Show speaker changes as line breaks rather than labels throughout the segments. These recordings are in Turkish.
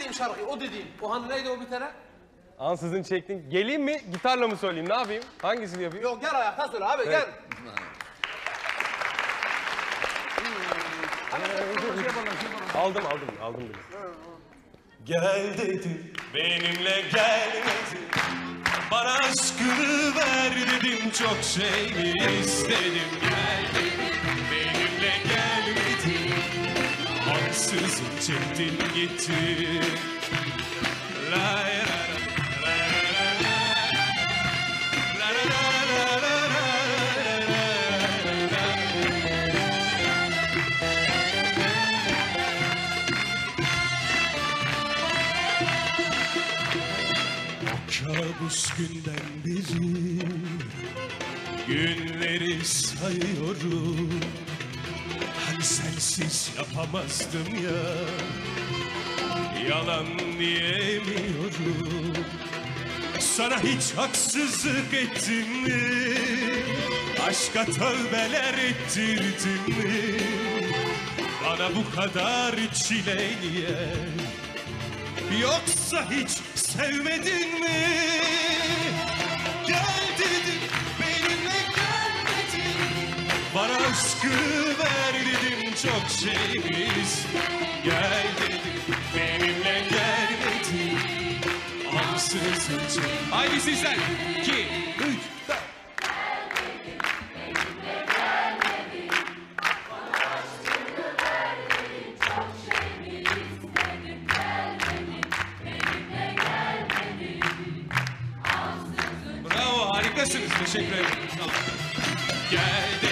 dediğim şarkı, o dediğim. O hani neydi o bir tane?
Ansızın çektin. Geleyim mi? Gitarla mı söyleyeyim? Ne yapayım? Hangisini yapayım?
Yok gel ayakta söyle abi gel.
Aldım aldım aldım bile.
Gel dedim benimle gelmedin Bana aşkını ver dedim çok şey istedim Sızıp çektin gittin Lay kabus günden beri Günleri sayıyorum sensiz yapamazdım ya Yalan diyemiyorum Sana hiç haksızlık ettim mi? Aşka tövbeler ettirdim mi? Bana bu kadar çile niye? Yoksa hiç sevmedin mi? Bana aşkını ver dedim çok şeyimiz Gel dedim benimle gelmedin Ansızın Haydi sizler iki, üç, dört. Bravo harikasınız teşekkür ederim. Gel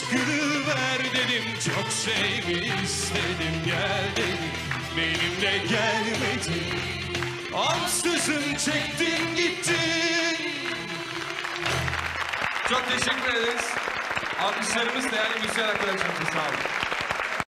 Bana aşkını ver dedim çok şey mi istedim Gel dedim benimle gelmedin Ansızın çektin gittin
Çok teşekkür ederiz. Alkışlarımız değerli müzisyen arkadaşlarımıza sağ olun.